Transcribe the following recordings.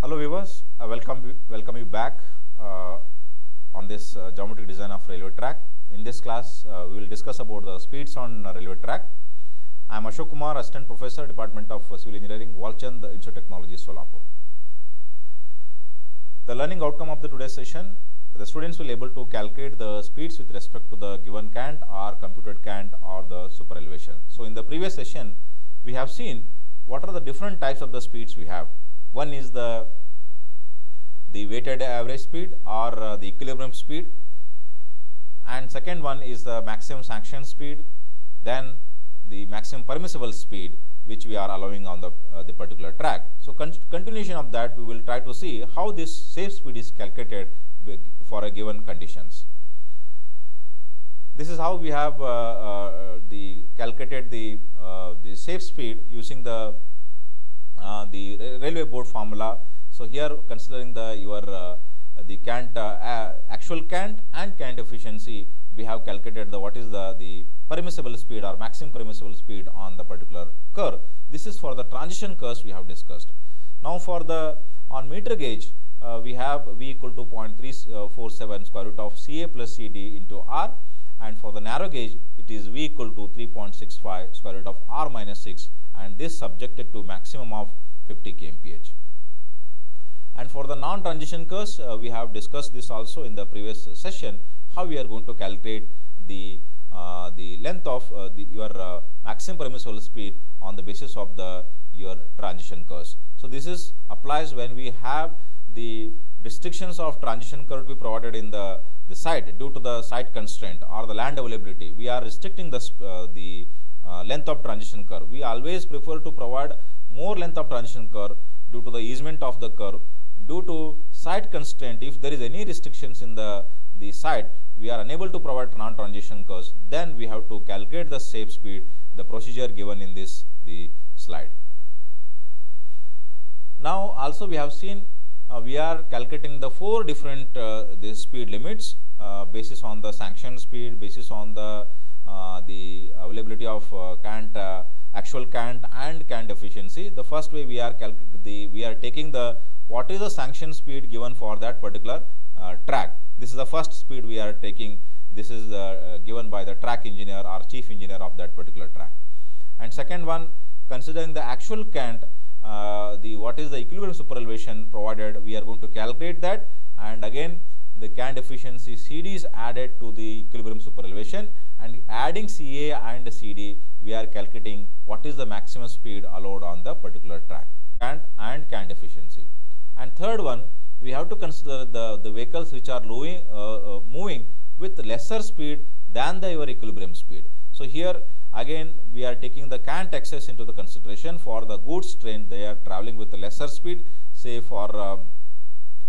Hello viewers, uh, welcome welcome you back uh, on this uh, geometric design of railway track. In this class, uh, we will discuss about the speeds on uh, railway track. I am Ashok Kumar, Assistant Professor, Department of Civil Engineering, Walchand Institute of Technology, Solapur. The learning outcome of the today's session, the students will be able to calculate the speeds with respect to the given cant or computed cant or the super elevation. So in the previous session, we have seen what are the different types of the speeds we have. One is the the weighted average speed or uh, the equilibrium speed. And second one is the maximum sanction speed. Then the maximum permissible speed which we are allowing on the uh, the particular track. So con- continuation of that we will try to see how this safe speed is calculated for a given conditions. This is how we have uh, uh, the calculated the uh, the safe speed using the the railway board formula. So here considering the your uh, the cant uh, actual cant and cant deficiency, we have calculated the what is the the permissible speed or maximum permissible speed on the particular curve. This is for the transition curves we have discussed. Now for the on meter gauge, uh, we have v equal to 0.347 square root of Ca plus Cd into R and for the narrow gauge it is v equal to 3.65 square root of r minus 6 and this subjected to maximum of 50 kmph. And for the non-transition curves, uh, we have discussed this also in the previous session, how we are going to calculate the uh, the length of uh, the, your uh, maximum permissible speed on the basis of the your transition curves. So this is applies when we have the restrictions of transition curve to be provided in the the site due to the site constraint or the land availability. We are restricting the uh, the uh, length of transition curve. We always prefer to provide more length of transition curve due to the easement of the curve due to site constraint if there is any restrictions in the the site we are unable to provide non-transition curves then we have to calculate the safe speed the procedure given in this the slide now also we have seen we are calculating the four different uh, speed limits uh, basis on the sanction speed basis on the uh, the availability of uh, cant uh, actual cant and cant deficiency. The first way we are the we are taking the what is the sanction speed given for that particular uh, track. This is the first speed we are taking. This is uh, uh, given by the track engineer or chief engineer of that particular track. And second one considering the actual cant uh, the what is the equilibrium superelevation provided we are going to calculate that. And again the cant deficiency cd is added to the equilibrium superelevation and adding ca and cd we are calculating what is the maximum speed allowed on the particular track. Cant and cant deficiency and third one we have to consider the the vehicles which are moving uh, uh, moving with lesser speed than the your equilibrium speed. So here again we are taking the cant excess into the consideration for the goods train they are traveling with lesser speed say for um,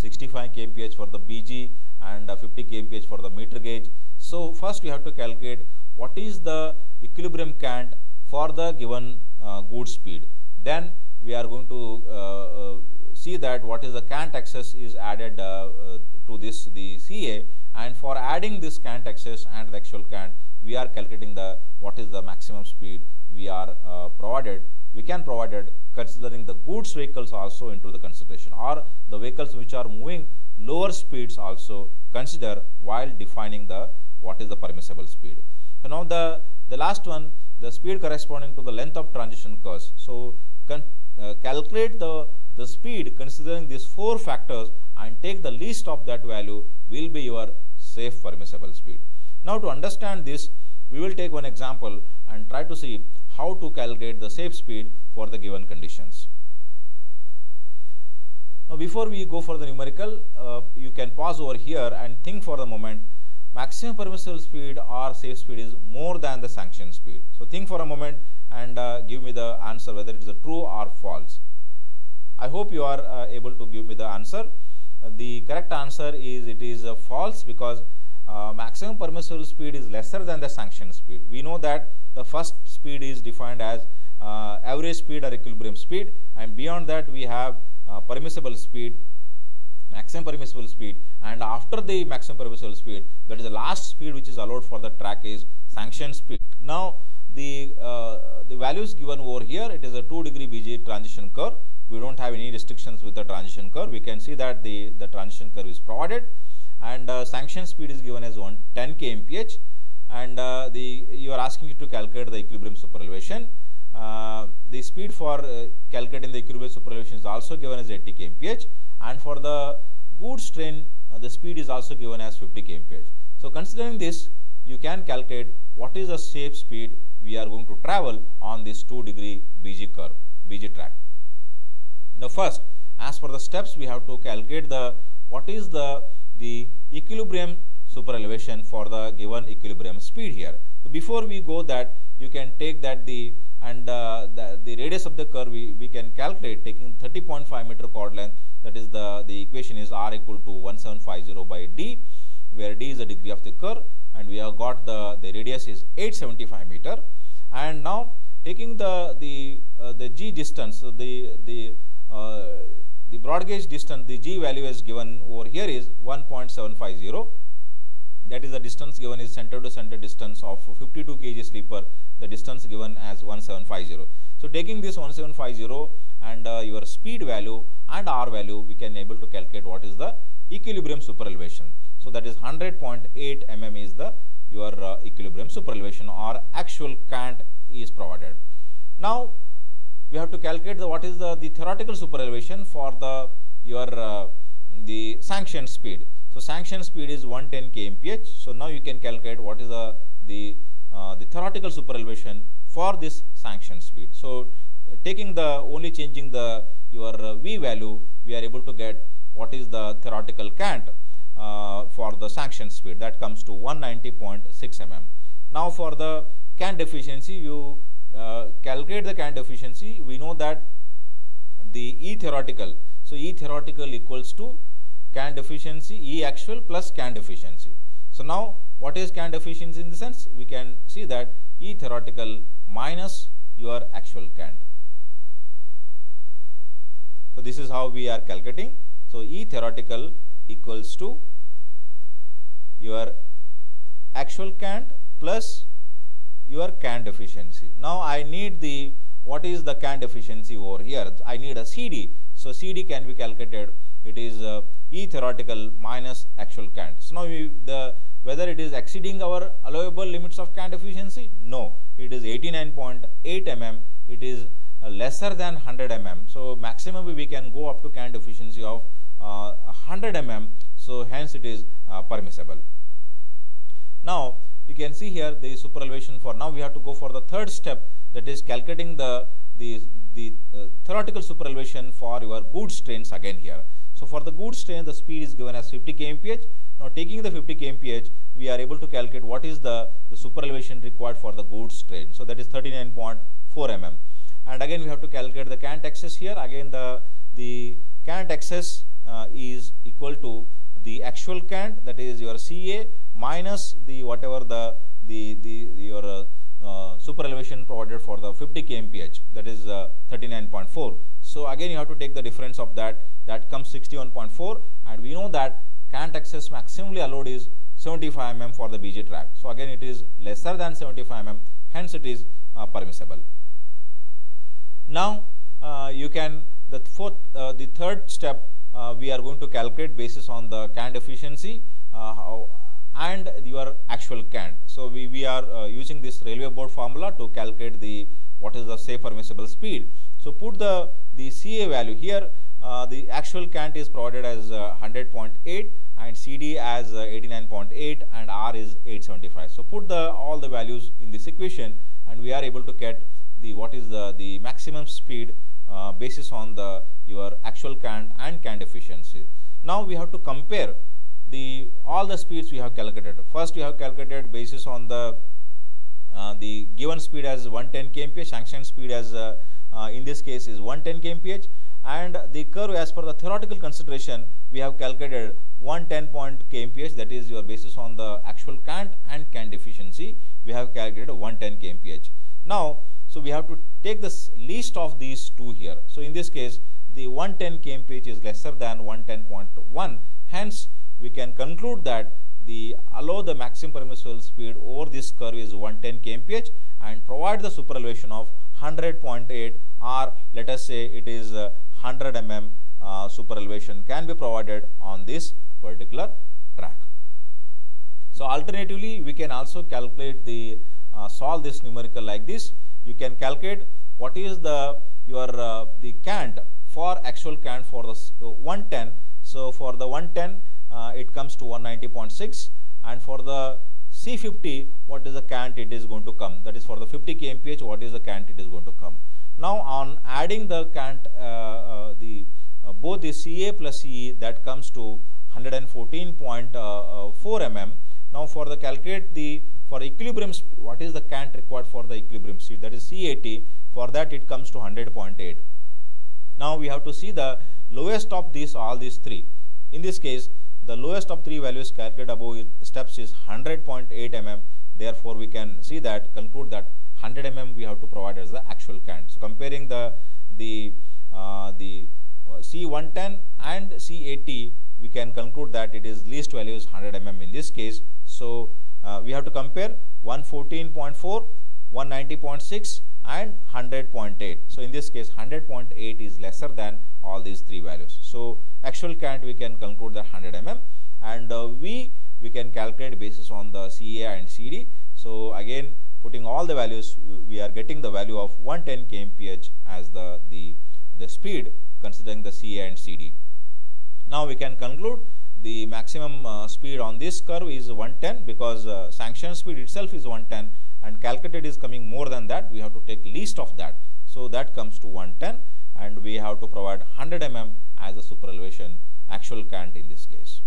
65 kmph for the BG and uh, 50 kmph for the meter gauge. So first we have to calculate what is the equilibrium cant for the given uh, good speed. Then we are going to uh, uh, see that what is the cant excess is added uh, uh, to this the CA and for adding this cant excess and the actual cant we are calculating the what is the maximum speed we are uh, provided we can provide it considering the goods vehicles also into the consideration or the vehicles which are moving lower speeds also consider while defining the what is the permissible speed. So now the the last one the speed corresponding to the length of transition curves. So uh, calculate the the speed considering these four factors and take the least of that value will be your safe permissible speed. Now to understand this we will take one example and try to see how to calculate the safe speed for the given conditions. Now before we go for the numerical, uh, you can pause over here and think for the moment maximum permissible speed or safe speed is more than the sanction speed. So think for a moment and uh, give me the answer whether it is a true or false. I hope you are uh, able to give me the answer. Uh, the correct answer is it is uh, false because uh, maximum permissible speed is lesser than the sanction speed. We know that the first speed is defined as uh, average speed or equilibrium speed and beyond that we have uh, permissible speed maximum permissible speed and after the maximum permissible speed that is the last speed which is allowed for the track is sanction speed. Now the the values given over here it is a 2 degree BG transition curve we don't have any restrictions with the transition curve. We can see that the, the transition curve is provided and uh, sanction speed is given as 110 kmph and uh, the you are asking it to calculate the equilibrium superelevation. Uh, the speed for uh, calculating the equilibrium superelevation is also given as 80 kmph and for the goods train uh, the speed is also given as 50 kmph. So, considering this you can calculate what is the safe speed we are going to travel on this 2 degree BG curve, BG track. Now, first as per the steps we have to calculate the what is the the equilibrium super elevation for the given equilibrium speed here. So, before we go that you can take that the and uh, the, the radius of the curve we, we can calculate taking 30.5 meter chord length that is the, the equation is r equal to 1750 by d where d is the degree of the curve and we have got the, the radius is 875 meter and now taking the, the, uh, the g distance so the, the, uh, the broad gauge distance the g value is given over here is 1.750 that is the distance given is center to center distance of 52 kg sleeper the distance given as 1750. So, taking this 1750 and uh, your speed value and r value we can able to calculate what is the equilibrium super elevation. So, that is 100.8 mm is the your uh, equilibrium super elevation or actual cant is provided. Now, we have to calculate the what is the, the theoretical super elevation for the your uh, the sanction speed. So, sanction speed is 110 kmph. So, now you can calculate what is the, the, uh, the theoretical super elevation for this sanction speed. So, taking the only changing the your uh, V value, we are able to get what is the theoretical cant uh, for the sanction speed that comes to 190.6 mm. Now, for the cant deficiency, you uh, calculate the cant deficiency, we know that the E theoretical. So, E theoretical equals to cant deficiency E actual plus cant deficiency. So, now what is cant deficiency in the sense? We can see that E theoretical minus your actual cant. So, this is how we are calculating. So, E theoretical equals to your actual cant plus your can deficiency. Now, I need the what is the can deficiency over here? I need a CD. So, CD can be calculated it is uh, E theoretical minus actual can. So, now we, the whether it is exceeding our allowable limits of can deficiency? No, it is 89.8 mm, it is uh, lesser than 100 mm. So, maximum we can go up to can deficiency of uh, 100 mm. So, hence it is uh, permissible. Now, you can see here the super elevation for now we have to go for the third step that is calculating the the, the uh, theoretical super elevation for your good trains again here. So, for the good train the speed is given as 50 kmph. Now, taking the 50 kmph we are able to calculate what is the, the super elevation required for the good train. So, that is 39.4 mm and again we have to calculate the cant excess here again the, the cant excess uh, is equal to the actual cant that is your CA minus the whatever the, the, the, your uh, uh, super elevation provided for the 50 kmph that is uh, 39.4. So, again you have to take the difference of that that comes 61.4 and we know that cant excess maximally allowed is 75 mm for the BG track. So, again it is lesser than 75 mm hence it is uh, permissible. Now, uh, you can the fourth uh, the third step uh, we are going to calculate basis on the cant deficiency how, and your actual cant. So, we, we are uh, using this railway board formula to calculate the what is the safe permissible speed. So, put the, the CA value here uh, the actual cant is provided as uh, 100.8 and CD as uh, 89.8 and R is 875. So, put the all the values in this equation and we are able to get the what is the, the maximum speed uh, basis on the your actual cant and cant deficiency. Now, we have to compare all the speeds we have calculated. First, we have calculated basis on the uh, the given speed as 110 kmph, sanction speed as uh, uh, in this case is 110 kmph and the curve as per the theoretical consideration we have calculated 110 point kmph that is your basis on the actual cant and cant deficiency we have calculated 110 kmph. Now, so we have to take this least of these two here. So, in this case the 110 kmph is lesser than 110.1 hence we can conclude that the allow the maximum permissible speed over this curve is 110 kmph and provide the super elevation of 100.8 or let us say it is uh, 100 mm uh, super elevation can be provided on this particular track. So alternatively, we can also calculate the uh, solve this numerical like this. You can calculate what is the your uh, the cant for actual cant for the uh, 110. So for the 110, uh, it comes to 190.6, and for the C50, what is the cant it is going to come? That is for the 50 kmph, what is the cant it is going to come? Now on adding the cant, uh, uh, the both the CA plus CE, that comes to 114.4 mm. Now for the calculate the for equilibrium speed, what is the cant required for the equilibrium speed? That is C80. For that, it comes to 100.8. Now we have to see the lowest of these all these three. In this case, the lowest of three values calculated above steps is 100.8 mm. Therefore, we can see that conclude that 100 mm we have to provide as the actual cant. So comparing the the uh, the uh, C110 and C80, we can conclude that it is least value is 100 mm in this case. So uh, we have to compare 114.4, 190.6 and 100.8. So in this case 100.8 is lesser than all these three values. So actual cant we can conclude that 100 mm and uh, we we can calculate basis on the CA and CD. So again putting all the values we are getting the value of 110 kmph as the the the speed considering the CA and CD. Now we can conclude the maximum uh, speed on this curve is 110 because uh, sanction speed itself is 110 and calculated is coming more than that. We have to take least of that. So that comes to 110 and we have to provide 100 mm as a super elevation actual cant in this case.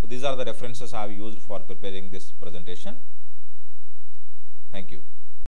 So these are the references i have used for preparing this presentation. Thank you